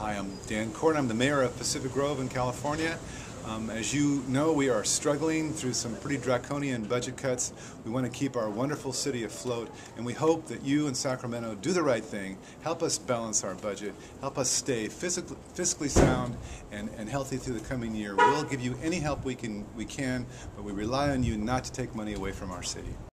Hi, I'm Dan Cort. I'm the mayor of Pacific Grove in California. Um, as you know, we are struggling through some pretty draconian budget cuts. We want to keep our wonderful city afloat, and we hope that you in Sacramento do the right thing, help us balance our budget, help us stay physically, fiscally sound and, and healthy through the coming year. We'll give you any help we can, we can, but we rely on you not to take money away from our city.